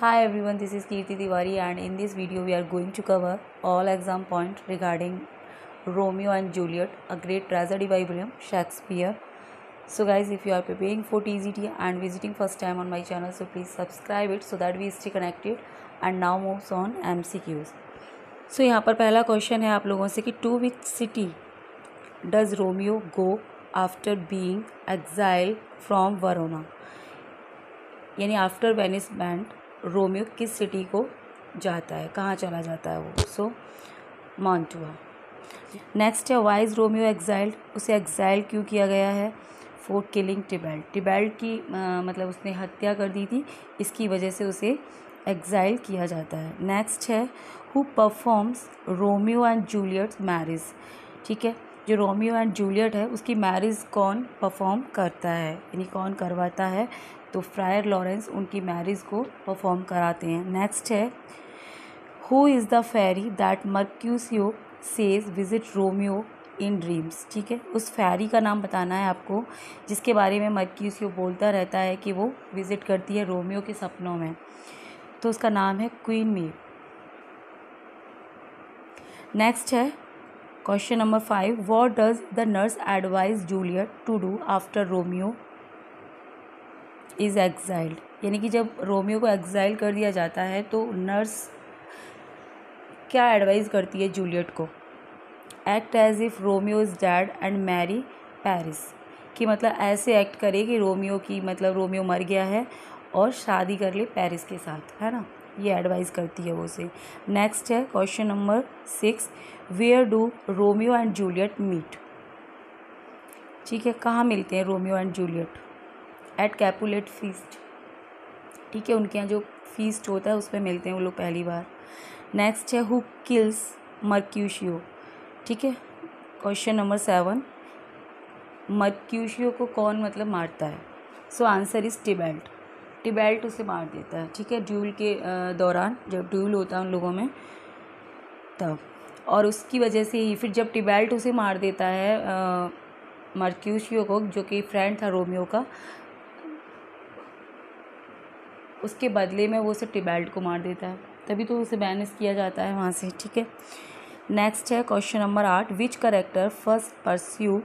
Hi everyone, this is Kirti Tiwari and in this video we are going to cover all exam points regarding Romeo and Juliet, a great tragedy by William Shakespeare. So guys, if you are preparing for TGT and visiting first time on my channel, so please subscribe it so that we stay connected and now moves on MCQs. So यहाँ पर पहला question है आप लोगों से कि to which city does Romeo go after being exile from Verona यानी after Venice band Romeo किस सिटी को जाता है? कहाँ चला जाता है वो? सो मॉन्टुआ नेक्स्ट है वाइज रोमियो एग्जाइल्ड उसे एग्जाइल क्यों किया गया है? फॉर किलिंग टिबेल्ट टिबेल्ट की आ, मतलब उसने हत्या कर दी थी इसकी वजह से उसे एग्जाइल किया जाता है। नेक्स्ट है who performs Romeo and Juliet marriage ठीक है जो रोमियो एंड जूलियट है, उसकी मैरिज कौन परफॉर्म करता है? यानी कौन करवाता है? तो फ्रायर लॉरेंस उनकी मैरिज को परफॉर्म कराते हैं। नेक्स्ट है who is the fairy that Mercutio says visit Romeo in dreams ठीक है, उस फेरी का नाम बताना है आपको, जिसके बारे में मर्क्यूसियो बोलता रहता है कि वो विज़िट करती है रोमियो के सपनों में। तो उसका नाम है क्वीन मीव नेक्स्ट है question number five what does the nurse advise Juliet to do after Romeo is exiled यानी कि जब रोमियो को एग्जाइल कर दिया जाता है तो नर्स क्या एडवाइस करती है जूलियट को? Act as if Romeo is dead and marry Paris कि मतलब ऐसे एक्ट करे कि रोमियो की मतलब रोमियो मर गया है और शादी कर ले पेरिस के साथ, है ना? ये एडवाइस करती है वो उसे। नेक्स्ट है question number six where do Romeo and Juliet meet ठीक है, कहाँ मिलते हैं Romeo and Juliet at Capulet feast ठीक है, उनके यहाँ जो फीस्ट होता है, उस पर मिलते हैं वो लोग पहली बार। नेक्स्ट है हु किल्स मर्क्यूशियो ठीक है क्वेश्चन नंबर सेवन मर्क्यूशियो को कौन मतलब मारता है? सो आंसर इज़ टिबेल्ट टिबेल्ट उसे मार देता है, ठीक है? ड्यूल के दौरान, जब ड्यूल होता है उन लोगों में, तब। और उसकी वजह से ही फिर जब टिबेल्ट उसे मार देता है मर्क्यूशियो को जो कि फ्रेंड था रोमियो का, उसके बदले में वो उसे टिबेल्ट को मार देता है। तभी तो उसे बैनिस किया जाता है वहाँ से, ठीक है? नेक्स्ट है क्वेश्चन नंबर आठ, which character first persuade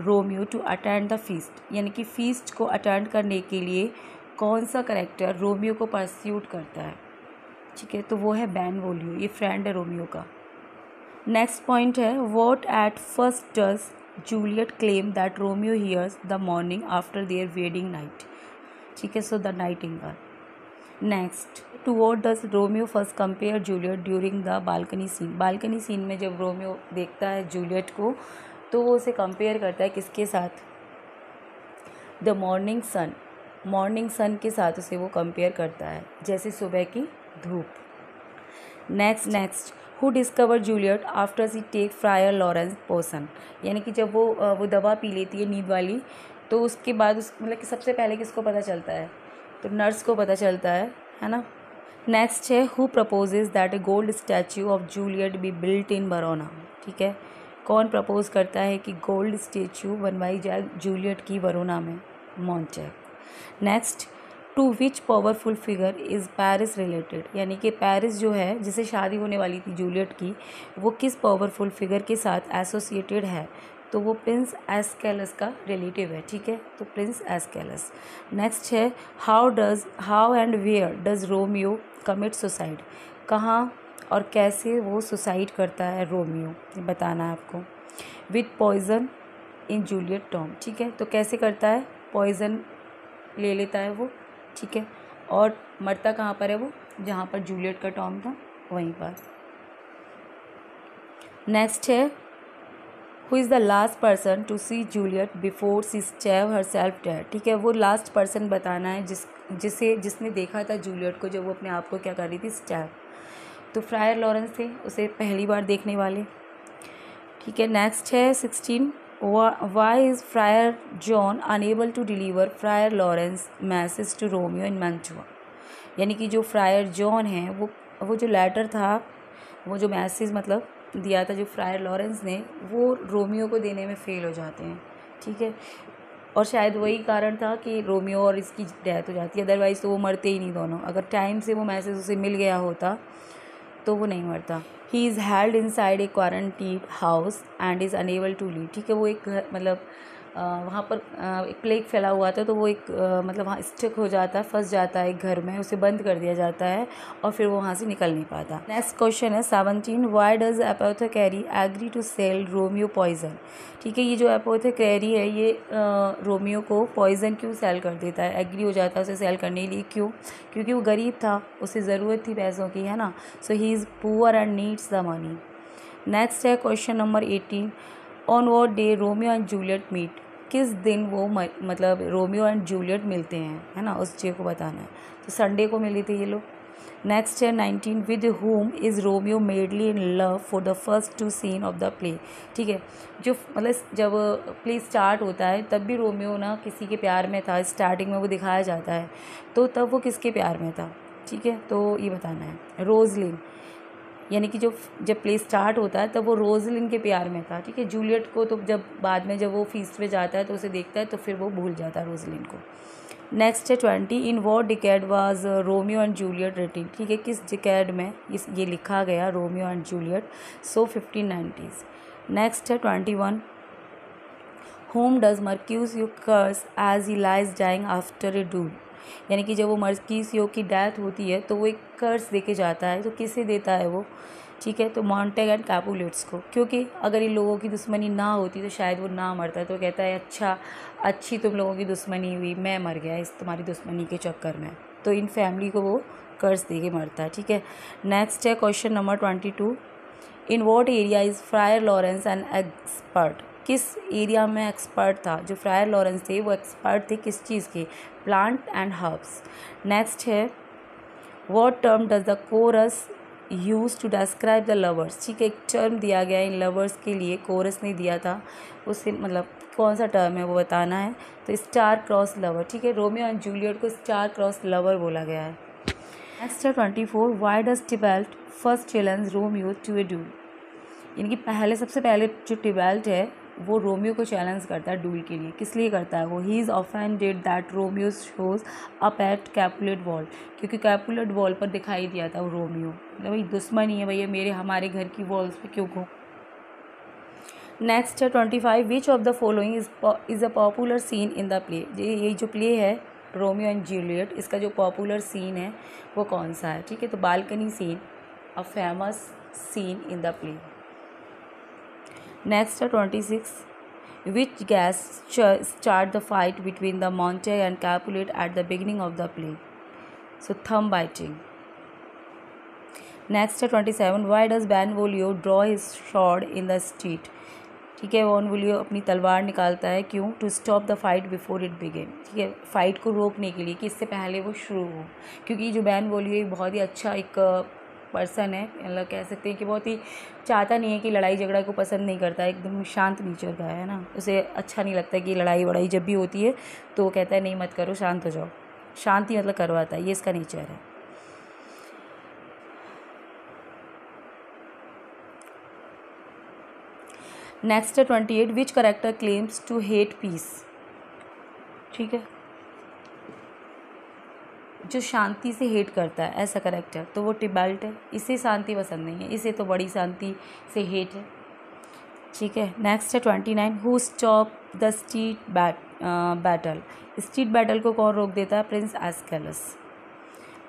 Romeo to attend the feast? यानी कि फीस्ट को अटेंड करने के लिए कौन सा करेक्टर रोमियो को परस्यूट करता है? ठीक है तो वो है बैन वोलियो ये फ्रेंड है रोमियो का। नेक्स्ट पॉइंट है what at first does Juliet claim that Romeo hears the morning after their wedding night ठीक है so the nightingale next to what does Romeo first compare Juliet during the balcony scene balcony scene में जब Romeo देखता है Juliet को तो वो उसे कंपेयर करता है किसके साथ? The morning sun morning sun के साथ उसे वो कंपेयर करता है, जैसे सुबह की धूप। Next next who discover Juliet after she take friar Lawrence poison यानी कि जब वो वो दवा पी लेती है नींद वाली तो उसके बाद उस मतलब कि सबसे पहले किसको पता चलता है? तो नर्स को पता चलता है है ना? नेक्स्ट है who proposes that a gold statue of Juliet be built in Verona ठीक है? कौन प्रपोज करता है कि गोल्ड स्टैचू बनवाई जाए जूलियट की वरोना में? Montague next to which powerful figure is Paris related यानी कि पेरिस जो है, जिसे शादी होने वाली थी जूलियट की, वो किस पावरफुल फिगर के साथ एसोसिएटेड है? तो वो प्रिंस एसकेलस का रिलेटिव है, ठीक है? तो प्रिंस एसकेलस नेक्स्ट है how does how and where does Romeo commit suicide कहाँ और कैसे वो सुसाइड करता है रोमियो बताना है आपको. With poison in Juliet tomb ठीक है? तो कैसे करता है? पॉइजन ले लेता है वो, ठीक है? और मरता कहाँ पर है वो? जहाँ पर जूलियट का टॉम था, वहीं पर। नेक्स्ट है who is the last person to see Juliet before she stabs herself dead ठीक है, वो लास्ट पर्सन बताना है, जिस, जिसे, जिसने देखा था जूलियट को जब वो अपने आप को क्या कर रही थी स्टैब तो फ्रायर लॉरेंस थे, उसे पहली बार देखने वाले। ठीक है नेक्स्ट है sixteen why is friar John unable to deliver friar Lawrence message to Romeo in Mantua यानी कि जो फ्रायर जॉन है, वो वो जो लेटर था, वो जो मैसेज मतलब दिया था जो फ्रायर लॉरेंस ने, वो रोमियो को देने में फ़ेल हो जाते हैं, ठीक है? और शायद वही कारण था कि रोमियो और इसकी डेथ हो जाती है अदरवाइज़ तो वो मरते ही नहीं दोनों। अगर टाइम से वो मैसेज उसे मिल गया होता तो वो नहीं मरता। He is held inside a quarantine house and is unable to leave ठीक है, वो एक घर मतलब वहाँ पर एक प्लेग फैला हुआ था तो वो एक मतलब वहाँ स्टिक हो जाता है फंस जाता है एक घर में, उसे बंद कर दिया जाता है और फिर वो वहाँ से निकल नहीं पाता। नेक्स्ट क्वेश्चन है seventeen why does carry agree to sell Romeo poison ठीक है, ये जो कैरी है, ये रोमियो को पॉइजन क्यों सेल कर देता है? एग्री हो जाता है उसे सेल करने के लिए क्यों? क्योंकि वो गरीब था, उसे ज़रूरत थी पैसों की, है ना? So he is poor and needs the money next है question number eighteen on what day Romeo and Juliet meet किस दिन वो मतलब रोमियो एंड जूलियट मिलते हैं, है ना, उस चीज़ को बताना है। तो संडे को मिले थे ये लोग। नेक्स्ट है nineteen, with whom is Romeo madly in love for the first two scene of the play ठीक है, जो मतलब जब प्ले स्टार्ट होता है, तब भी रोमियो ना किसी के प्यार में था स्टार्टिंग में वो दिखाया जाता है। तो तब वो किसके प्यार में था? ठीक है तो ये बताना है। रोजलिन यानी कि जो जब प्ले स्टार्ट होता है, तब वो रोजलिन के प्यार में था, ठीक है? जूलियट को तो जब बाद में जब वो फ़ीस पे जाता है तो उसे देखता है तो फिर वो भूल जाता है रोजलिन को। नेक्स्ट है twenty in what decade was Romeo and Juliet written ठीक है, किस डिकेड में इस, ये लिखा गया Romeo and Juliet so fifteen nineties next है twenty one whom does Mercutio curse as he lies dying after a duel यानी कि जब वो मर्ज मर्कीस योग की डेथ होती है तो वो एक कर्ज दे के जाता है। तो किसे देता है वो? ठीक है तो मॉन्टेग एंड कैपुलेट्स को। क्योंकि अगर इन लोगों की दुश्मनी ना होती तो शायद वो ना मरता तो कहता है अच्छा अच्छी तुम लोगों की दुश्मनी हुई, मैं मर गया इस तुम्हारी दुश्मनी के चक्कर में। तो इन फैमिली को वो कर्ज दे के मरता है। ठीक है नेक्स्ट है question number twenty two in what area is friar Lawrence and expert किस एरिया में एक्सपर्ट था? जो फ्रायर लॉरेंस थे, वो एक्सपर्ट थे किस चीज़ के? Plant and herbs. नेक्स्ट है what term does the chorus use to describe the lovers ठीक है, एक टर्म दिया गया है इन लवर्स के लिए कोरस ने दिया था। उससे मतलब कौन सा टर्म है वो बताना है। तो स्टार क्रॉस लवर ठीक है, रोमियो एंड जूलियट को स्टार क्रॉस लवर बोला गया है। नेक्स्ट है twenty four why does Tybalt first challenge Romeo to a duel इनकी पहले, सबसे पहले जो टिबेल्ट है वो रोमियो को चैलेंज करता है डूल के लिए। किस लिए करता है वो? He is offended that Romeo shows up at Capulet wall क्योंकि कैपुलेट वॉल पर दिखाई दिया था वो रोमियो। मतलब भाई, दुश्मन ही है भैया, मेरे हमारे घर की वॉल्स पे क्यों को नेक्स्ट है twenty five which of the following is is a popular scene in the play ये जो प्ले है रोमियो एंड जूलियट इसका जो पॉपुलर सीन है, वो कौन सा है? ठीक है तो balcony scene a famous scene in the play next है twenty six which guess start the fight between the Montague and calculate at the beginning of the play so thumb biting next है twenty seven why does Benvolio draw his sword in the street ठीक है Benvolio अपनी तलवार निकालता है, क्यों? To stop the fight before it begin ठीक है फाइट को रोकने के लिए कि इससे पहले वो शुरू हो। क्योंकि जो बैन वोलियो बहुत ही अच्छा एक पर्सन है मतलब कह सकते हैं कि बहुत ही चाहता नहीं है कि लड़ाई झगड़ा को पसंद नहीं करता, एकदम शांत नेचर का है ना, उसे अच्छा नहीं लगता कि लड़ाई वड़ाई जब भी होती है तो वो कहता है, नहीं मत करो, शांत हो जाओ। शांति मतलब करवाता है, ये इसका नेचर है। नेक्स्ट है twenty eight which character claims to hate peace ठीक है? जो शांति से हेट करता है ऐसा करेक्टर तो वो टिबल्ट है। इसे शांति पसंद नहीं है। इसे तो बड़ी शांति से हेट है। ठीक है नेक्स्ट है twenty nine who stop the street bat battle street battle को कौन रोक देता है? Prince Escalus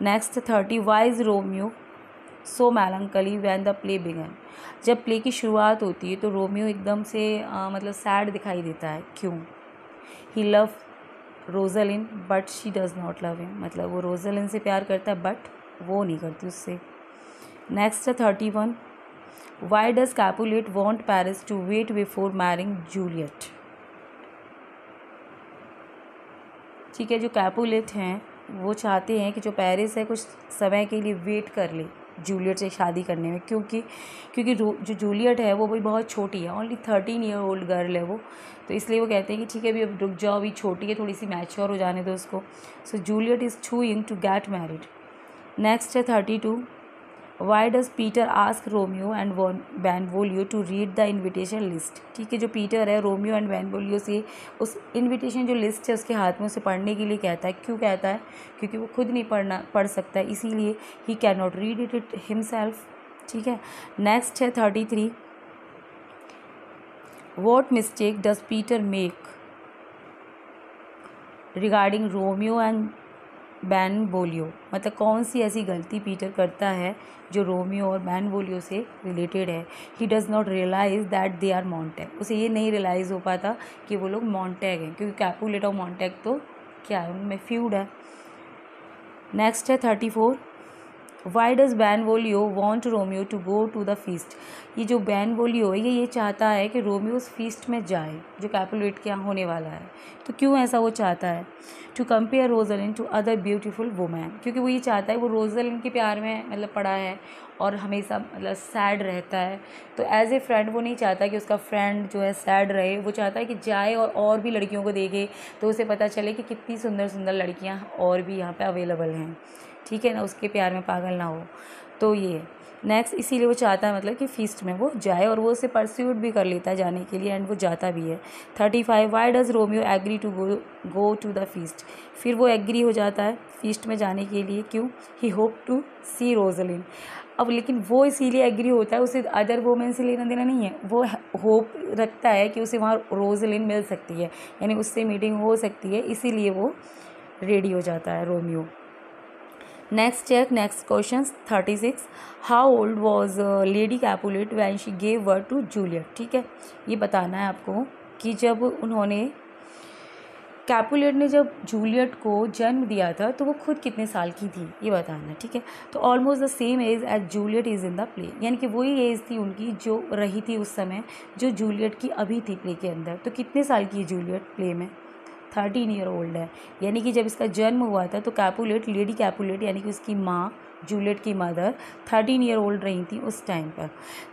next thirty why's Romeo so melancholy when the play began जब प्ले की शुरुआत होती है तो रोमियो एकदम से आ, मतलब सैड दिखाई देता है। क्यों? He love Rosaline but she does not love him मतलब वो रोजलिन से प्यार करता है बट वो नहीं करती उससे। नेक्स्ट है thirty one why does Capulet want Paris to wait before marrying Juliet ठीक है, जो कैपुलेट हैं, वो चाहते हैं कि जो पेरिस है, कुछ समय के लिए वेट कर ले। जूलियट से शादी करने में, क्योंकि क्योंकि जो जूलियट है वो भी बहुत छोटी है only thirteen year old girl है वो। तो इसलिए वो कहते हैं कि ठीक है, अभी, अब रुक जाओ, अभी छोटी है थोड़ी सी मैच्योर हो जाने दो उसको। So Juliet is too young to get married next है thirty two why does Peter ask Romeo and Benvolio to read the invitation list ठीक है, जो पीटर है रोमियो एंड बैनवोलियो से उस इन्विटेशन जो लिस्ट है, उसके हाथ में उसे पढ़ने के लिए कहता है। क्यों कहता है? क्योंकि वो खुद नहीं पढ़ना, पढ़ सकता है, इसीलिए he can not read it it himself ठीक है नेक्स्ट है thirty three what mistake does Peter make regarding Romeo and Benvolio मतलब कौन सी ऐसी गलती पीटर करता है जो रोमियो और बैन बोलियो से रिलेटेड है? He does not realize that they are Montague उसे ये नहीं रियलाइज़ हो पाता कि वो लोग मॉन्टैग हैं, क्योंकि कैपुलेट ऑफ़ मॉन्टैग तो क्या है? उनमें फ्यूड है। नेक्स्ट है thirty four why does Benvolio want Romeo to go to the feast ये जो बैन वोलियो है, ये ये चाहता है कि रोमियो उस फीस्ट में जाए, जो कैपुलेट के यहाँ होने वाला है। तो क्यों ऐसा वो चाहता है? To compare Rosaline to other beautiful women क्योंकि वो ये चाहता है, वो रोजलिन के प्यार में मतलब पड़ा है और हमेशा मतलब सैड रहता है। तो एज ए फ्रेंड वो नहीं चाहता कि उसका फ्रेंड जो है सैड रहे। वो चाहता है कि जाए और और भी लड़कियों को देखे तो उसे पता चले कि कितनी सुंदर सुंदर लड़कियाँ और भी यहाँ पे अवेलेबल हैं। ठीक है ना, उसके प्यार में पागल ना हो। तो ये नेक्स्ट इसीलिए वो चाहता है मतलब कि फीस्ट में वो जाए और वो उसे परस्यूट भी कर लेता है जाने के लिए एंड वो जाता भी है। Thirty five why does Romeo agree to go go to the feast फिर वो एग्री हो जाता है फीस्ट में जाने के लिए। क्यों? He hope to see Rosaline अब लेकिन वो इसीलिए एग्री होता है, उसे अदर वोमेन से लेना देना नहीं है। वो होप रखता है कि उसे वहाँ रोजलिन मिल सकती है। यानी उससे मीटिंग हो सकती है, इसीलिए वो रेडी हो जाता है Romeo next check next question thirty six how old was Lady Capulet when she gave word to Juliet ठीक है? ये बताना है आपको कि जब उन्होंने कैपुलेट ने जब जूलियट को जन्म दिया था तो वो खुद कितने साल की थी? ये बताना, ठीक है? तो almost the same age age Juliet is in the play यानी कि वही एज थी उनकी जो रही थी उस समय, जो जूलियट की अभी थी प्ले के अंदर। तो कितने साल की है जूलियट प्ले में? थर्टीन ईयर ओल्ड है। यानी कि जब इसका जन्म हुआ था तो कैपुलेट लेडी कैपुलेट यानी कि उसकी माँ जूलियट की मदर थर्टीन ईयर ओल्ड रही थी उस टाइम पर।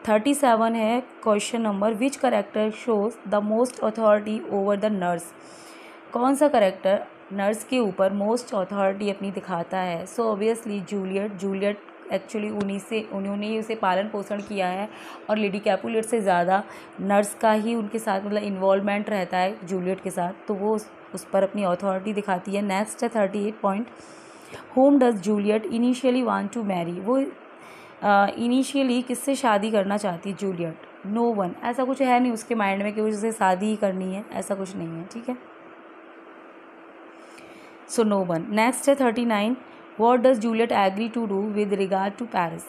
थर्टी सेवन है question number which character shows the most authority over the nurse कौन सा करेक्टर नर्स के ऊपर मोस्ट अथॉरिटी अपनी दिखाता है? So obviously Juliet Juliet actually उन्हीं से, उन्होंने ही उसे पालन पोषण किया है और लेडी कैपुलेट से ज़्यादा नर्स का ही उनके साथ मतलब इन्वॉल्वमेंट रहता है जूलियट के साथ तो वो उस पर अपनी अथॉरिटी दिखाती है। नेक्स्ट है thirty eight point whom does Juliet initially want to marry वो इनिशियली uh, किससे शादी करना चाहती है? जूलियट नो वन ऐसा कुछ है नहीं उसके माइंड में कि उसे शादी ही करनी है। ऐसा कुछ नहीं है ठीक है? सो नो वन नेक्स्ट है thirty nine what does Juliet agree to do with regard to Paris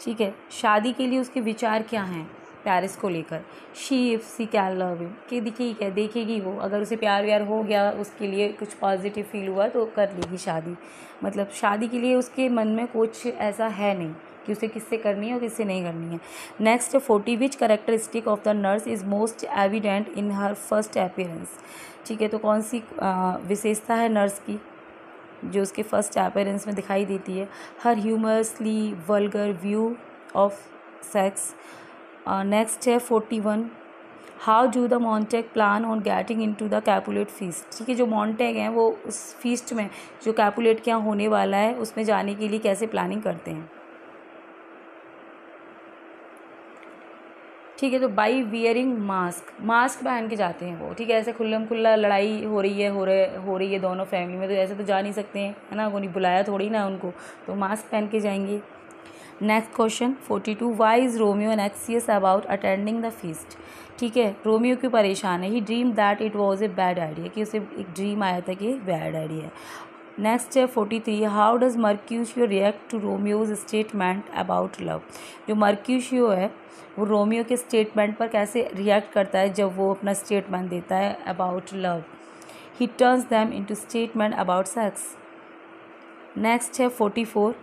ठीक है? शादी के लिए उसके विचार क्या हैं? पैरिस को लेकर। She if she can love him कि ठीक है देखेगी वो। अगर उसे प्यार व्यार हो गया, उसके लिए कुछ पॉजिटिव फील हुआ तो कर लेगी शादी। मतलब शादी के लिए उसके मन में कुछ ऐसा है नहीं कि उसे किससे करनी है और किससे नहीं करनी है। Next forty which characteristic of the nurse is most evident in her first appearance ठीक है तो कौन सी विशेषता है नर्स की, जो उसके फ़र्स्ट अपेयरेंस में दिखाई देती है? Her humorously vulgar view of sex next है forty one how do the Montague plan on getting into the Capulet feast ठीक है, जो मॉन्टेक हैं, वो उस फीस्ट में जो कैपुलेट के यहाँ होने वाला है, उसमें जाने के लिए कैसे प्लानिंग करते हैं? ठीक है तो बाई वियरिंग मास्क मास्क पहन के जाते हैं वो, ठीक है, ऐसे खुल्लम खुल्ला लड़ाई हो रही है, हो रहे, हो रही है दोनों फैमिली में तो ऐसे तो जा नहीं सकते हैं, है ना? कोई बुलाया थोड़ी ना उनको तो मास्क पहन के जाएँगे। Next question forty two why is Romeo and anxious about attending the feast ठीक है रोमियो क्यों परेशान है? He dream that it was a bad idea कि उसे एक ड्रीम आया था कि बैड आइडिया है। नेक्स्ट है forty three how does Mercutio react to Romeo's statement about love जो मर्क्यूशियो है, वो रोमियो के स्टेटमेंट पर कैसे रिएक्ट करता है जब वो अपना स्टेटमेंट देता है about love he turns them into statement about sex next है forty four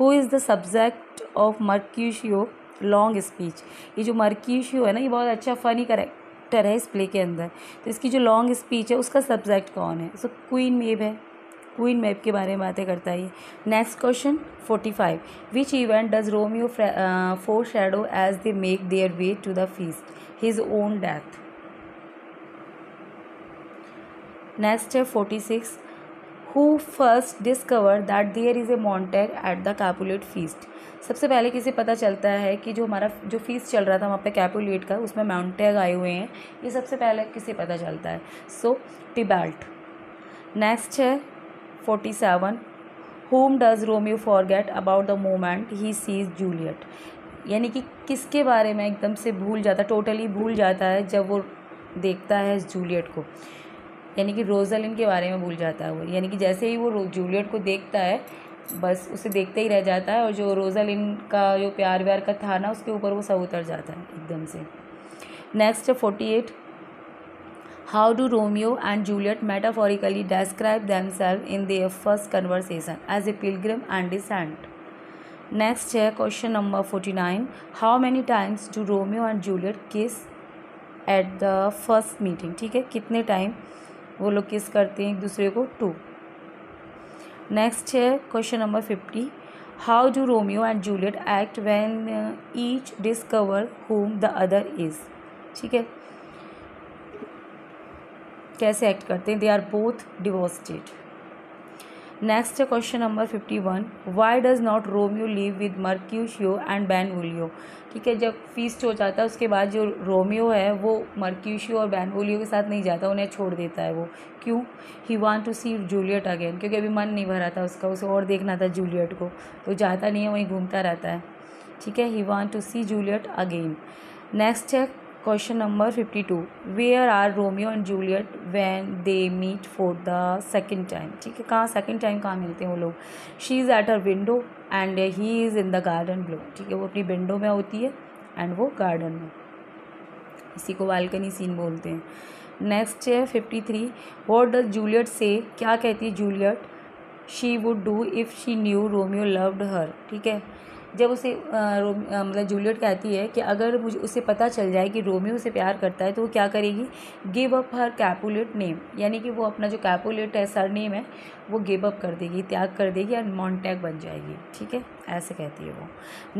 who is the subject of Mercutio long speech ये जो मर्क्यूशियो है ना, ये बहुत अच्छा फ़नी करेक्टर है इस प्ले के अंदर। तो इसकी जो लॉन्ग स्पीच है, उसका सब्जेक्ट कौन है? सो क्वीन मेब है। क्वीन मेब के बारे में बातें करता है next question forty five which event does Romeo foreshadow as they make their way to the feast his own death next है forty six who first discover that there is a Montague at the Capulet feast सबसे पहले किसे पता चलता है कि जो हमारा, जो फ़ीस चल रहा था वहाँ पे कैपुलेट का, उसमें माउंटेग आए हुए हैं? ये सबसे पहले किसे पता चलता है? सो टिबेल्ट नेक्स्ट है forty seven whom does Romeo forget about the moment he sees Juliet यानी कि किसके बारे में एकदम से भूल जाता टोटली भूल जाता है जब वो देखता है जूलियट को। यानी कि रोजलिन के बारे में भूल जाता है वो। यानी कि जैसे ही वो जूलियट को देखता है, बस उसे देखते ही रह जाता है और जो रोजलिन का जो प्यार व्यार का था ना, उसके ऊपर वो सब उतर जाता है एकदम से। Next forty eight how do Romeo and Juliet metaphorically describe themselves in their first conversation as a pilgrim and a saint next है question number forty nine how many times do Romeo and Juliet kiss at the first meeting ठीक है? कितने time वो लोग किस करते हैं एक दूसरे को? टू नेक्स्ट है question number fifty how do Romeo and Juliet act when each discover whom the other is ठीक है? कैसे एक्ट करते हैं? दे आर बोथ डिवोस्टेड नेक्स्ट है question number fifty one why does not Romeo leave with Mercutio and Benvolio ठीक है, जब फीस्ट हो जाता है, उसके बाद जो रोमियो है, वो मर्क्यूशियो और बैनवोलियो के साथ नहीं जाता, उन्हें छोड़ देता है वो। क्यों? He want to see Juliet again क्योंकि अभी मन नहीं भरा था उसका, उसे और देखना था जूलियट को। तो जाता नहीं है, वहीं घूमता रहता है। ठीक है he want to see Juliet again next है question number fifty two. Where are Romeo and Juliet when they meet for the second time ठीक है, कहाँ सेकेंड टाइम कहाँ मिलते हैं वो लोग? She is at her window and he is in the garden below ठीक है, वो अपनी विंडो में होती है एंड वो गार्डन में। इसी को बालकनी सीन बोलते हैं। नेक्स्ट है fifty three what does Juliet say क्या कहती है Juliet she would do if she knew Romeo loved her ठीक है जब उसे मतलब जूलियट कहती है कि अगर मुझे, उसे पता चल जाए कि रोमियो उसे प्यार करता है तो वो क्या करेगी? Give up her Capulet name यानी कि वो अपना जो कैपुलेट है सर नेम है, वो गिव अप कर देगी, त्याग कर देगी और मॉन्टैग बन जाएगी। ठीक है? ऐसे कहती है वो।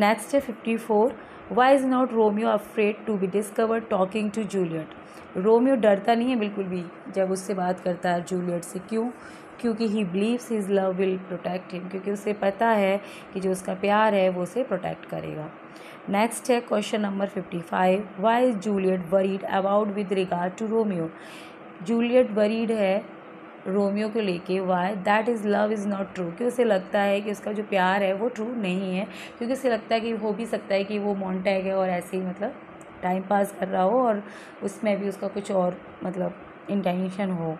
नेक्स्ट है fifty four why is not Romeo afraid to be discover talking to Juliet Romeo डरता नहीं है बिल्कुल भी, जब उससे बात करता है जूलियट से, क्यों? क्योंकि he believes his love will protect him क्योंकि उसे पता है कि जो उसका प्यार है, वो उसे प्रोटेक्ट करेगा। नेक्स्ट है question number fifty five why is Juliet worried about with regard to Romeo? Juliet worried है रोमियो को लेके why that is love is not true कि उसे लगता है कि उसका जो प्यार है, वो ट्रू नहीं है, क्योंकि उसे लगता है कि हो भी सकता है कि वो मॉन्टैग है और ऐसे ही मतलब टाइम पास कर रहा हो और उसमें भी उसका कुछ और मतलब इंटेंशन हो,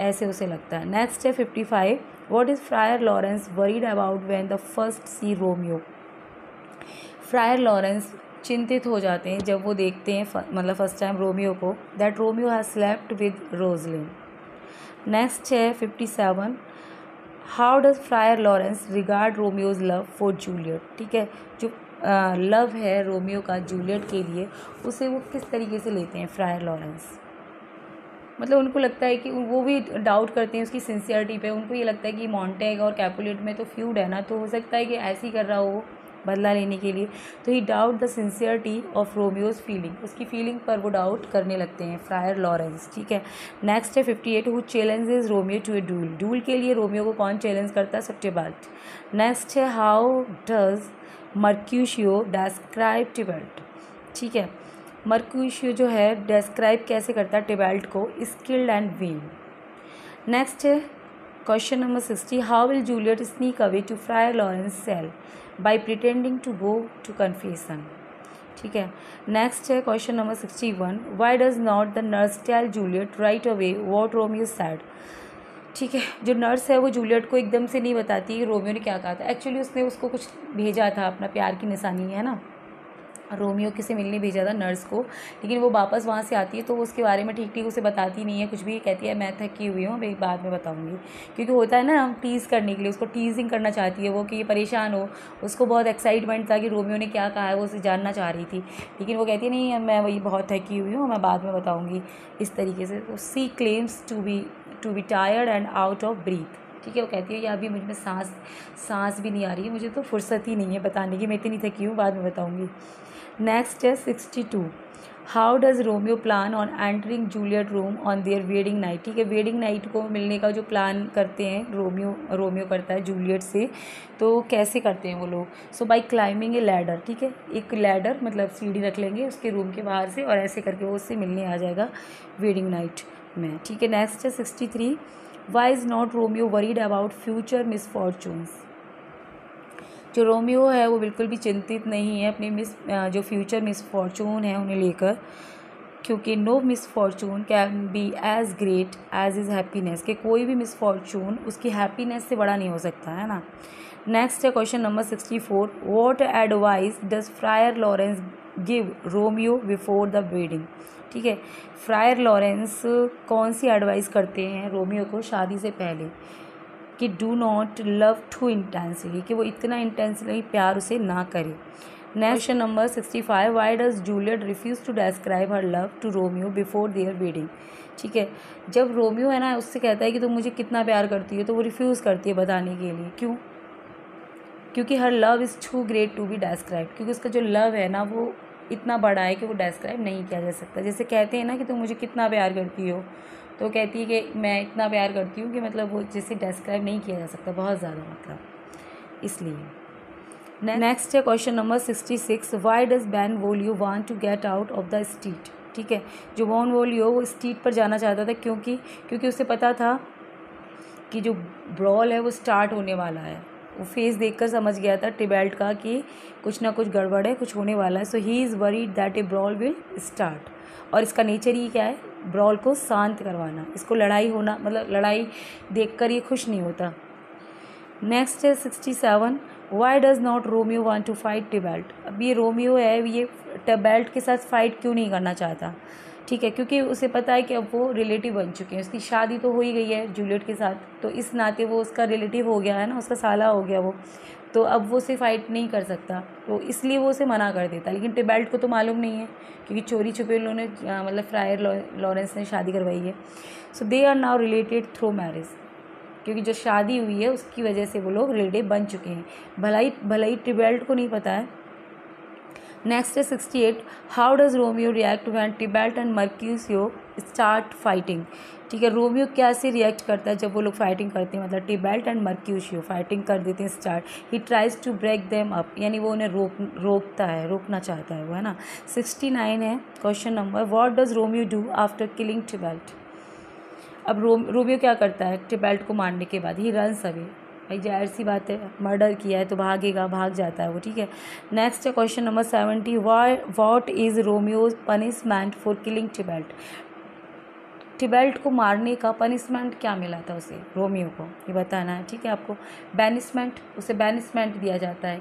ऐसे उसे लगता है। नेक्स्ट है fifty five what is friar Lawrence worried about when the first see Romeo friar Lawrence चिंतित हो जाते हैं जब वो देखते हैं मतलब फ़र्स्ट टाइम रोमियो को that Romeo has slept with Rosaline next है fifty seven how does friar Lawrence regard Romeo's love for Juliet ठीक है, जो लव है रोमियो का, जूलियट के लिए, उसे वो किस तरीके से लेते हैं, फ्रायर लॉरेंस? मतलब उनको लगता है कि वो भी डाउट करते हैं उसकी सिंसियरिटी पे, उनको ये लगता है कि मॉन्टेग और कैपुलेट में तो फ्यूड है ना तो हो सकता है कि ऐसे ही कर रहा हो बदला लेने के लिए। तो he doubt the sincerity of Romeo's feeling उसकी फीलिंग पर वो डाउट करने लगते हैं फ्रायर लॉरेंस, ठीक है? नेक्स्ट है fifty eight who challenges Romeo to a duel duel के लिए रोमियो को कौन चैलेंज करता है? बात नेक्स्ट है how does Mercutio describe Tybalt. ठीक है? मर्क्यूशियो जो है डेस्क्राइब कैसे करता है टिबेल्ट को? स्किल्ड एंड वीन नेक्स्ट है question number sixty how will Juliet sneak away to friar Lawrence cell by pretending to go to confession ठीक है? नेक्स्ट है question number sixty one why does not the nurse tell Juliet right away what Romeo said ठीक है, जो nurse है वो Juliet को एकदम से नहीं बताती कि रोमियो ने क्या कहा था। एक्चुअली उसने उसको कुछ भेजा था अपना प्यार की निशानी, है ना? रोमियो किसे मिलने भेजा था नर्स को, लेकिन वो वापस वहाँ से आती है तो वो उसके बारे में ठीक ठीक उसे बताती नहीं है, कुछ भी कहती है, मैं थकी हुई हूँ मैं बाद में बताऊँगी। क्योंकि होता है ना टीज़ करने के लिए, उसको टीजिंग करना चाहती है वो कि ये परेशान हो। उसको बहुत एक्साइटमेंट था कि रोमियो ने क्या कहा है, वो उसे जानना चाह रही थी। लेकिन वो कहती है, नहीं, मैं वही बहुत थकी हुई हूँ, मैं बाद में बताऊँगी। इस तरीके से तो she claims to be to be tired and out of breath ठीक है, वो कहती है, या अभी मुझमें सांस सांस भी नहीं आ रही है, मुझे तो फुर्सत ही नहीं है बताने की, मैं इतनी थकी हूँ, बाद में बताऊँगी. नेक्स्ट है sixty two how does Romeo plan on entering Juliet room on their wedding night ठीक है वेडिंग नाइट को मिलने का जो प्लान करते हैं रोमियो रोमियो करता है जूलियट से तो कैसे करते हैं वो लोग? So by climbing a ladder ठीक है, एक लैडर मतलब सीढ़ी रख लेंगे उसके रूम के बाहर से और ऐसे करके वो उससे मिलने आ जाएगा वेडिंग नाइट में ठीक है? नेक्स्ट है sixty three why is not Romeo worried about future misfortunes जो रोमियो है, वो बिल्कुल भी चिंतित नहीं है अपनी मिस जो फ्यूचर मिस फॉर्चून है उन्हें लेकर, क्योंकि no misfortune can be as great as is happiness कि कोई भी मिस फॉर्चून उसकी हैप्पीनेस से बड़ा नहीं हो सकता, है ना? नेक्स्ट है question number sixty four what advice does Friar Lawrence give Romeo before the wedding ठीक है? फ्रायर लॉरेंस कौन सी एडवाइस करते हैं रोमियो को शादी से पहले? कि do not love too intensely कि वो इतना इंटेंसली प्यार उसे ना करे। Next number sixty five why does Juliet refuse to describe her love to Romeo before their wedding ठीक है? जब रोमियो है ना, उससे कहता है कि तुम तो मुझे कितना प्यार करती हो तो वो रिफ्यूज़ करती है बताने के लिए। क्यों? क्योंकि her love is too great to be describe क्योंकि उसका जो लव है ना, वो इतना बड़ा है कि वो डिस्क्राइब नहीं किया जा सकता। जैसे कहते हैं ना कि तुम मुझे कितना प्यार करती हो तो कहती है कि मैं इतना प्यार करती हूँ कि मतलब वो जैसे डिस्क्राइब नहीं किया जा सकता, बहुत ज़्यादा मतलब। इसलिए। नेक्स्ट है question number sixty six why does Benvolio want to get out of the street ठीक है, जो वॉन वोलियो वो स्ट्रीट पर जाना चाहता था क्योंकि क्योंकि उसे पता था कि जो ब्रॉल है वो स्टार्ट होने वाला है। फेस देखकर समझ गया था टिबेल्ट का कि कुछ ना कुछ गड़बड़ है, कुछ होने वाला है। So he is worried that a brawl will start और इसका नेचर ही क्या है? ब्रॉल को शांत करवाना, इसको लड़ाई होना मतलब लड़ाई देखकर ये खुश नहीं होता। नेक्स्ट है sixty seven why does not Romeo want to fight Tybalt अब ये रोमियो है ये टिबेल्ट के साथ फाइट क्यों नहीं करना चाहता? ठीक है, क्योंकि उसे पता है कि अब वो रिलेटिव बन चुके हैं। उसकी शादी तो हो ही गई है जूलियट के साथ। तो इस नाते वो उसका रिलेटिव हो गया है ना, उसका साला हो गया वो। तो अब वो उसे फाइट नहीं कर सकता। तो इसलिए वो उसे मना कर देता। लेकिन टिबेल्ट को तो मालूम नहीं है, क्योंकि चोरी छुपे उन्होंने मतलब फ्रायर लॉरेंस ने शादी करवाई है। So they are now related through marriage क्योंकि जो शादी हुई है, उसकी वजह से वो लोग रिलेटिव बन चुके हैं। भलाई भलाई टिबेल्ट को नहीं पता है। नेक्स्ट है sixty eight how does Romeo react when Tybalt and Mercutio start fighting ठीक है रोमियो कैसे रिएक्ट करता है जब वो लोग फाइटिंग करते हैं? मतलब टिबेल्ट एंड मर्क्यूशियो फाइटिंग कर देते हैं start he tries to break them up यानी वो उन्हें रोक, रोकता है, रोकना चाहता है वो, है ना? सिक्सटी नाइन है question number what does Romeo do after killing Tybalt अब रोम रोमियो क्या करता है? टिबेल्ट को मारने के बाद ही रन अवे भाई ज़ाहिर सी बात है मर्डर किया है तो भागेगा, भाग जाता है वो, ठीक है? नेक्स्ट है question number seventy why what is Romeo's punishment for killing Tybalt Tybalt को मारने का पनिशमेंट क्या मिला था उसे? रोमियो को, ये बताना है, ठीक है आपको? बैनिसमेंट उसे बैनिसमेंट दिया जाता है,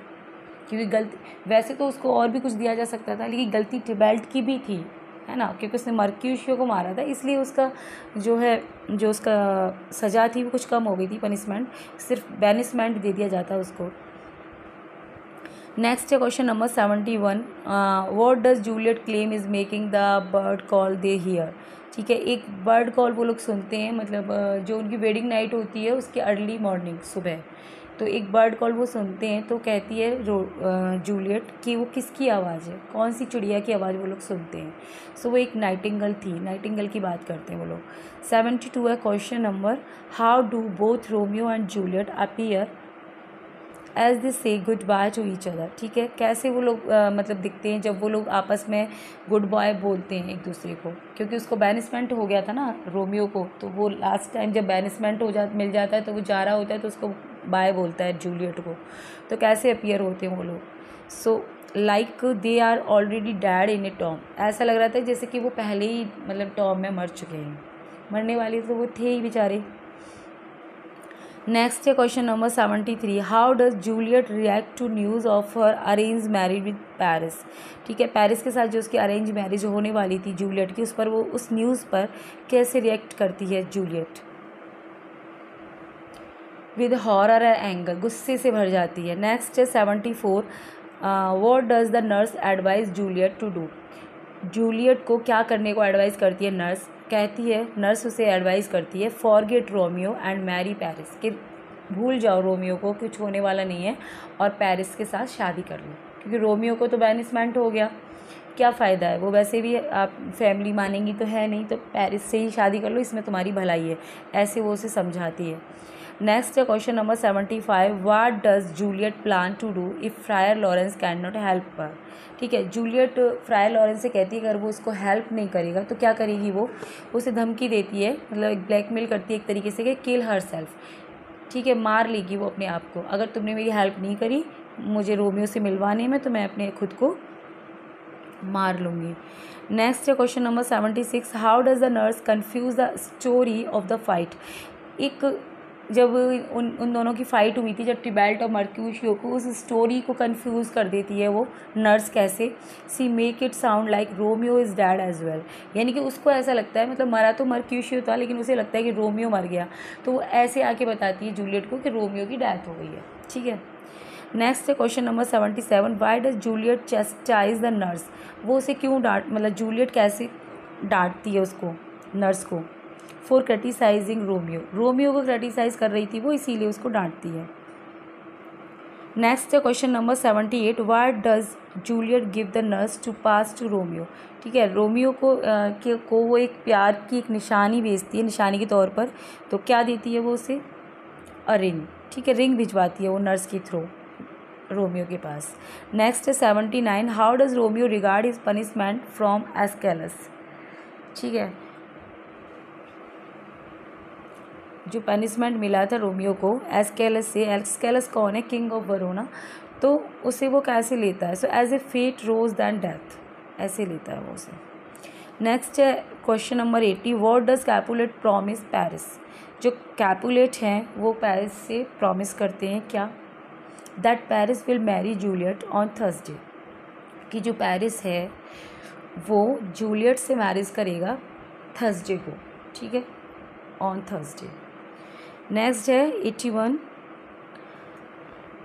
क्योंकि गलती, वैसे तो उसको और भी कुछ दिया जा सकता था, लेकिन गलती टिबेल्ट की भी थी। है ना? क्योंकि उसने मर्क्यूशियो को मारा था, इसलिए उसका जो है, जो उसका सज़ा थी, वो कुछ कम हो गई थी पनिशमेंट सिर्फ़ बैनिसमेंट दे दिया जाता उसको। नेक्स्ट है question number seventy one what does Juliet claim is making the bird call they hear ठीक है, एक बर्ड कॉल वो लोग सुनते हैं मतलब जो उनकी वेडिंग नाइट होती है, उसके अर्ली मॉर्निंग सुबह। तो एक बर्ड कॉल वो सुनते हैं तो कहती है रो जूलियट कि वो किसकी आवाज़ है? कौन सी चिड़िया की आवाज़ वो लोग सुनते हैं? सो so, वो एक नाइटिंगल थी। नाइटिंगल की बात करते हैं वो लोग। सेवेंटी टू है question number how do both Romeo and Juliet appear as they say goodbye to each other ठीक है? कैसे वो लोग मतलब दिखते हैं जब वो लोग आपस में गुड बाय बोलते हैं एक दूसरे को? क्योंकि उसको बैनिसमेंट हो गया था ना रोमियो को। तो वो लास्ट टाइम जब बैनिसमेंट हो जा मिल जाता है तो वो जा रहा होता है तो उसको बाय बोलता है जूलियट को। तो कैसे अपियर होते हैं वो लोग? So like they are already dead in a tomb ऐसा लग रहा था जैसे कि वो पहले ही मतलब टॉम में मर चुके हैं। मरने वाले तो वो थे ही बेचारे। नेक्स्ट है question number seventy three how does Juliet react to news of her arrange marriage with Paris ठीक है पेरिस के साथ जो उसकी अरेंज मैरिज होने वाली थी जूलियट की, उस पर वो, उस न्यूज़ पर कैसे रिएक्ट करती है Juliet with horror and anger गुस्से से भर जाती है। नेक्स्ट है seventy four what does the nurse advise Juliet to do Juliet को क्या करने को एडवाइस करती है नर्स कहती है नर्स उसे एडवाइस करती है forget Romeo and marry Paris कि भूल जाओ रोमियो को, कुछ होने वाला नहीं है, और पेरिस के साथ शादी कर लो। क्योंकि रोमियो को तो बैनिसमेंट हो गया। क्या फ़ायदा है? वो वैसे भी आप फैमिली मानेंगी तो है नहीं तो पेरिस से ही शादी कर लो, इसमें तुम्हारी भलाई है। ऐसे वो उसे समझाती है। नेक्स्ट है question number seventy five what does Juliet plan to do if Friar Lawrence can not help पर ठीक है जूलियट फ्रायर लॉरेंस से कहती है अगर वो उसको हेल्प नहीं करेगा तो क्या करेगी वो? उसे धमकी देती है मतलब एक ब्लैकमेल करती है एक तरीके से कि किल हर सेल्फ ठीक है, मार लेगी वो अपने आप को। अगर तुमने मेरी हेल्प नहीं करी, मुझे रोमियो से मिलवाने में तो मैं अपने खुद को मार लूँगी। नेक्स्ट है question number seventy six how does the nurse confuse the story of the fight एक जब उन उन दोनों की फ़ाइट हुई थी, जब टिबेल्ट और मर्क्यूशियो को, उस स्टोरी को कंफ्यूज कर देती है वो नर्स कैसे? She make it sound like Romeo is dead as well यानी कि उसको ऐसा लगता है मतलब मरा तो मर्क्यूशियो था, लेकिन उसे लगता है कि रोमियो मर गया। तो वो ऐसे आके बताती है जूलियट को कि रोमियो की डेथ हो गई है। ठीक है? नेक्स्ट है question number seventy seven why does Juliet chastise the nurse वो उसे क्यों डांट मतलब जूलियट कैसे डांटती है उसको नर्स को? फॉर क्रिटिसाइजिंग रोमियो रोमियो को क्रिटिसाइज कर रही थी वो इसीलिए उसको डांटती है। नेक्स्ट है question number seventy eight what does Juliet give the nurse to pass to Romeo ठीक है रोमियो को आ, के को वो एक प्यार की एक निशानी भेजती है निशानी के तौर पर। तो क्या देती है वो उसे? अ रिंग ठीक है रिंग भिजवाती है वो नर्स के थ्रू रोमियो के पास। नेक्स्ट है seventy nine how does Romeo regard his punishment from Escalus ठीक है जो पनिशमेंट मिला था रोमियो को एस्केलस से एस्केलस कौन है? किंग ऑफ़ वरोना तो उसे वो कैसे लेता है? So as a fate worse than death ऐसे लेता है वो उसे। नेक्स्ट है question number eighty what does Capulet promise Paris जो कैपुलेट हैं, वो पेरिस से प्रॉमिस करते हैं क्या? That Paris will marry Juliet on Thursday कि जो पेरिस है, वो जूलियट से मैरिज करेगा थर्सडे को, ठीक है? ऑन थर्सडे नेक्स्ट है eighty one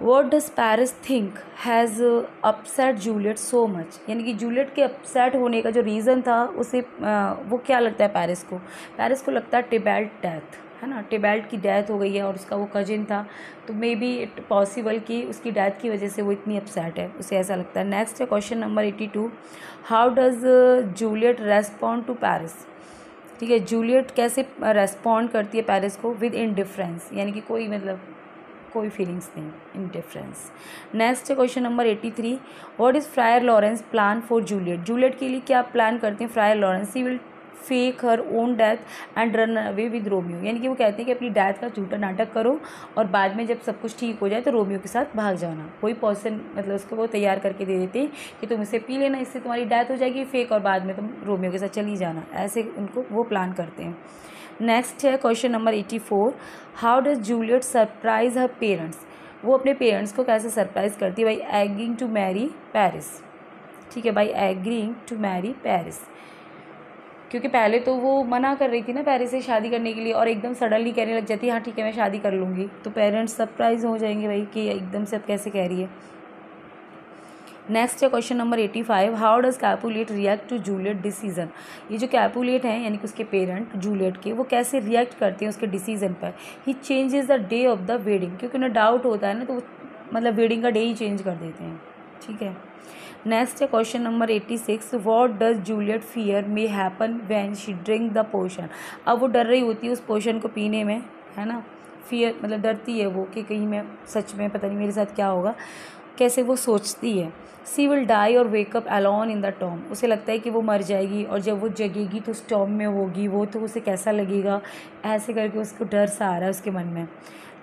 what does Paris think has upset Juliet so much यानी कि जूलियट के अपसेट होने का जो रीज़न था, उसे वो क्या लगता है पैरिस को? पैरिस को लगता है टिबेल्ट डेथ है ना? टिबेल्ट की डेथ हो गई है और उसका वो कजिन था। तो मे बी इट पॉसिबल कि उसकी डेथ की वजह से वो इतनी अपसेट है। उसे ऐसा लगता है। नेक्स्ट है question number eighty two how does Juliet respond to Paris ठीक है जूलियट कैसे रेस्पॉन्ड करती है पैरिस को विद इनडिफरेंस यानी कि कोई मतलब कोई फीलिंग्स नहीं indifference next question number eighty three what is Friar Lawrence plan for Juliet Juliet के लिए क्या प्लान करते हैं Friar Lawrence he will fake her own death and run away with Romeo यानी कि वो कहते हैं कि अपनी डेथ का झूठा नाटक करो और बाद में जब सब कुछ ठीक हो जाए तो रोमियो के साथ भाग जाना। कोई पर्सन मतलब उसको वो तैयार करके दे देते हैं कि तुम इसे पी लेना, इससे तुम्हारी डेथ हो जाएगी फेक और बाद में तुम रोमियो के साथ चली जाना। ऐसे उनको वो प्लान करते हैं। नेक्स्ट है question number eighty four how does Juliet surprise her parents वो अपने पेरेंट्स को कैसे सरप्राइज़ करती है? By agreeing to marry Paris ठीक है by agreeing to marry Paris क्योंकि पहले तो वो मना कर रही थी ना पेरेंट्स से शादी करने के लिए और एकदम सडनली कहने लग जाती, है हाँ ठीक है, मैं शादी कर लूँगी। तो पेरेंट्स सरप्राइज़ हो जाएँगे भाई कि एकदम से अब कैसे कह रही है। नेक्स्ट है question number eighty five how does Capulet react to Juliet decision ये जो कैपुलेट हैं, यानी कि उसके पेरेंट जूलियट के, वो कैसे रिएक्ट करते हैं उसके डिसीज़न पर? He changes the day of the wedding क्योंकि उन्हें डाउट होता है ना तो मतलब वेडिंग का डे ही चेंज कर देते हैं। ठीक है? नेक्स्ट है question number eighty six what does Juliet fear may happen when she drink the potion अब वो डर रही होती है उस पोशन को पीने में, है ना? फियर मतलब डरती है वो कि कहीं मैं सच में पता नहीं मेरे साथ क्या होगा। कैसे वो सोचती है? सी विल डाई और wake up alone in the tomb उसे लगता है कि वो मर जाएगी और जब वो जगेगी तो उस टॉम में होगी, वो तो उसे कैसा लगेगा? ऐसे करके उसको डर सा आ रहा है उसके मन में।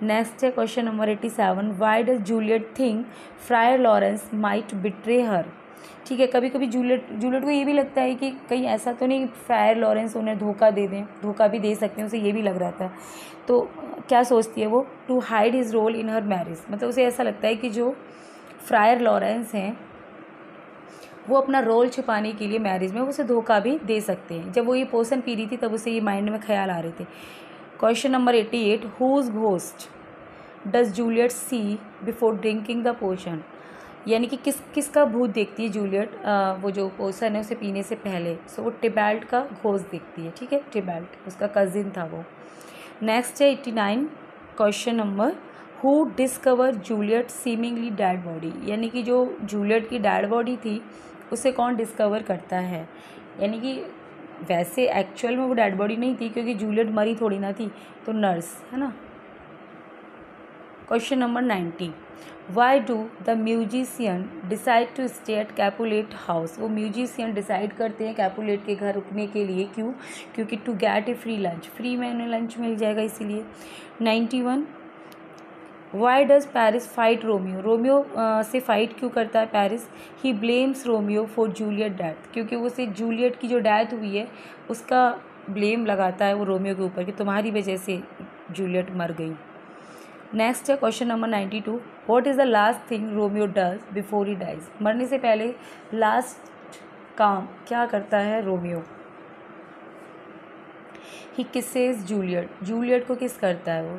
नेक्स्ट है question number eighty seven why does Juliet think Friar Lawrence might betray her ठीक है कभी कभी जूलियट जूलियट को ये भी लगता है कि कहीं ऐसा तो नहीं फ्रायर लॉरेंस उन्हें धोखा दे दें, धोखा भी दे सकते हैं, उसे ये भी लग रहा था। तो क्या सोचती है वो? To hide his role in her marriage मतलब उसे ऐसा लगता है कि जो फ्रायर लॉरेंस हैं, वो अपना रोल छुपाने के लिए मैरिज में उसे धोखा भी दे सकते हैं। जब वो ये पोषण पी रही थी, तब उसे ये माइंड में ख्याल आ रहे थे। Question number eighty eight whose ghost does Juliet see before drinking the potion यानी कि किस किसका भूत देखती है जूलियट वो जो पोसन है उसे पीने से पहले। सो so, वो टिबेल्ट का घोस्ट देखती है ठीक है? टिबेल्ट उसका कजिन था वो। नेक्स्ट है eighty nine question number who discover Juliet seemingly dead body यानी कि जो जूलियट की डेड बॉडी थी उसे कौन डिस्कवर करता है? यानी कि वैसे एक्चुअल में वो डेड बॉडी नहीं थी, क्योंकि जूलियट मरी थोड़ी ना थी तो नर्स है ना? Question number ninety why do the musician decide to stay at Capulet house वो म्यूजिशियन डिसाइड करते हैं कैपुलेट के घर रुकने के लिए, क्यों? क्योंकि to get a free lunch free में उन्हें लंच मिल जाएगा इसीलिए। Ninety one why does Paris fight Romeo Romeo से फाइट क्यों करता है Paris he blames Romeo for Juliet death क्योंकि वो से जूलियट की जो डेथ हुई है, उसका ब्लेम लगाता है वो रोमियो के ऊपर कि तुम्हारी वजह से जूलियट मर गई। नेक्स्ट है question number ninety two what is the last thing Romeo does before he dies मरने से पहले लास्ट काम क्या करता है Romeo he kisses Juliet Juliet को किस करता है वो?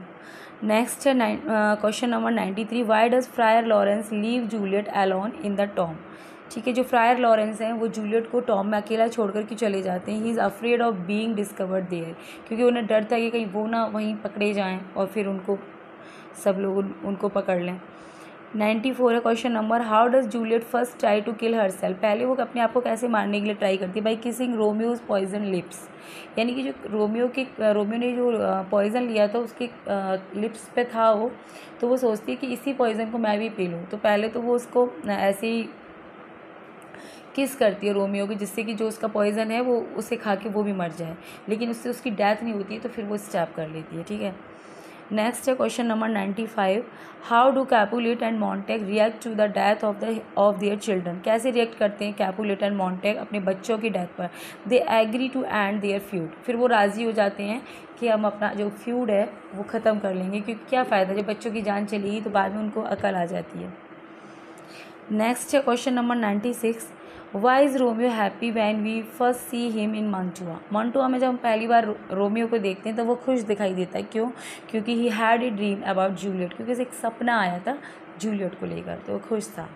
नेक्स्ट है question number ninety three why does Friar Lawrence leave Juliet alone in the tomb ठीक है जो फ्रायर लॉरेंस हैं वो जूलियट को टॉम में अकेला छोड़कर क्यों चले जाते हैं? He is afraid of being discovered there क्योंकि उन्हें डर था कि कहीं वो ना वहीं पकड़े जाएँ और फिर उनको सब लोग उन, उनको पकड़ लें। नाइन्टी फोर है question number how does Juliet first try to kill herself पहले वो अपने आप को कैसे मारने के लिए ट्राई करती है? By kissing Romeo's poison lips यानी कि जो रोमियो के रोमियो ने जो पॉइज़न लिया था, उसके लिप्स पे था वो तो वो सोचती है कि इसी पॉइज़न को मैं भी पी लूँ। तो पहले तो वो उसको ऐसे ही किस करती है रोमियो की, जिससे कि जो उसका पॉइज़न है, वो उसे खा के वो भी मर जाए। लेकिन उससे उसकी डेथ नहीं होती है तो फिर वो स्टैप कर लेती है, ठीक है? नेक्स्ट है question number ninety five how do Capulet and Montague react to the death of the of their children कैसे रिएक्ट करते हैं कैपुलेट एंड मॉन्टेक अपने बच्चों की डेथ पर? They agree to end their feud फिर वो राज़ी हो जाते हैं कि हम अपना जो फ्यूड है, वो ख़त्म कर लेंगे, क्योंकि क्या फ़ायदा? जब बच्चों की जान चलेगी तो बाद में उनको अकल आ जाती है। नेक्स्ट है question number ninety six why is Romeo happy when we first see him in Mantua. Mantua में जब हम पहली बार रोमियो को देखते हैं तो वो खुश दिखाई देता है। क्यों? क्योंकि he had a dream about Juliet क्योंकि उसे एक सपना आया था जूलियट को लेकर तो वो खुश था।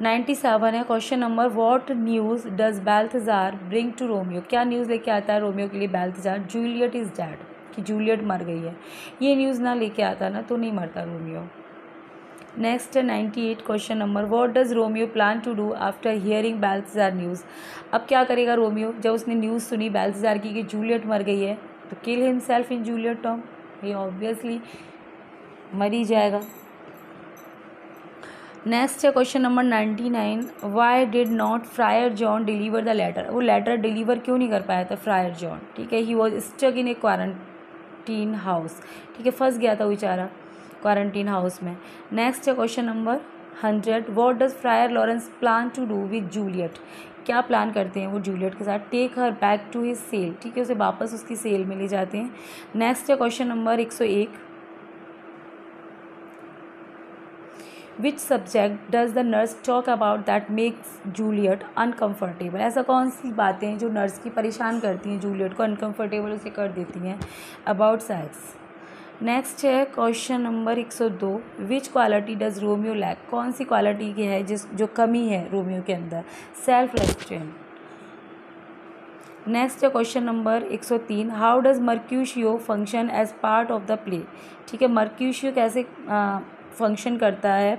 नाइन्टी सेवन है question number what news does Balthasar bring to Romeo क्या न्यूज़ लेके आता है रोमियो के लिए बैल्थजार जूलियट इज़ डैड कि जूलियट मर गई है। ये न्यूज़ ना लेके आता ना तो नहीं मरता Romeo next ninety eight question number what does Romeo plan to do after hearing Balthasar news अब क्या करेगा रोमियो जब उसने न्यूज़ सुनी बैल्सार की कि जूलियट मर गई है तो kill himself in Juliet tomb ये ऑब्वियसली मर ही जाएगा। नेक्स्ट है question number ninety nine why did not Friar John deliver the letter वो लेटर डिलीवर क्यों नहीं कर पाया था फ्रायर जॉन ठीक है he was stuck in a quarantine house ठीक है, फंस गया था बेचारा। क्वारंटीन हाउस में। नेक्स्ट है question number hundred what does Friar Lawrence plan to do with Juliet क्या प्लान करते हैं वो जूलियट के साथ? Take her back to his cell ठीक है, उसे वापस उसकी सेल में ले जाते हैं। नेक्स्ट है क्वेश्चन नंबर एक सौ एक. Which subject does the nurse talk about that makes Juliet uncomfortable ऐसा कौन सी बातें जो नर्स की परेशान करती हैं जूलियट को? अनकम्फर्टेबल उसे कर देती हैं। अबाउट सेक्स नेक्स्ट है क्वेश्चन नंबर एक सौ दो. Which quality does Romeo lack कौन सी क्वालिटी की है जिस, जो कमी है रोमियो के अंदर? सेल्फ रेस्ट्रेंट नेक्स्ट है क्वेश्चन नंबर एक सौ तीन. How does Mercutio function as part of the play ठीक है मर्क्यूशियो कैसे फ़ंक्शन करता है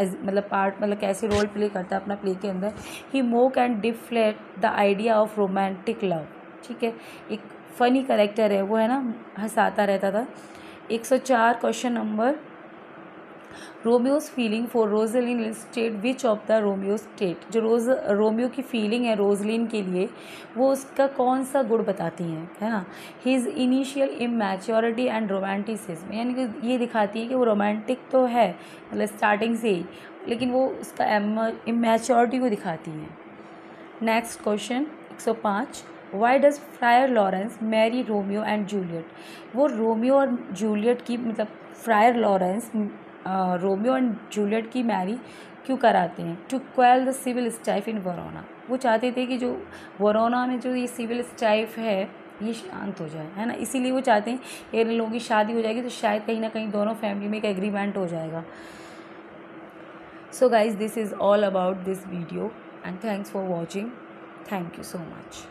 एज मतलब पार्ट मतलब कैसे रोल प्ले करता है अपना प्ले के अंदर? He mock and deflate the idea of romantic love ठीक है, एक फ़नी करेक्टर है, वो है ना, हंसाता रहता था। एक सौ चार question number Romeo's feeling for Rosaline state which of the Romeo state जो रोज रोमियो की फीलिंग है रोजलिन के लिए, वो उसका कौन सा गुण बताती हैं, है ना? His initial immaturity and romanticism यानी कि ये दिखाती है कि वो रोमांटिक तो है मतलब स्टार्टिंग से ही, लेकिन वो उसका इमेच्योरिटी को दिखाती हैं। नेक्स्ट क्वेश्चन एक सौ पाँच। Why does Friar Laurence marry Romeo and Juliet वो रोमियो और जूलियट की मतलब Friar Laurence Romeo and Juliet की मैरी क्यों कराते हैं? To quell the civil strife in Verona वो चाहते थे कि जो वरोना में जो ये सिविल स्टाइफ है, ये शांत हो जाए, है ना? इसीलिए वो चाहते हैं इन लोगों की शादी हो जाएगी तो शायद कहीं ना कहीं दोनों फैमिली में एक एग्रीमेंट हो जाएगा। So guys this is all about this video and thanks for watching thank you so much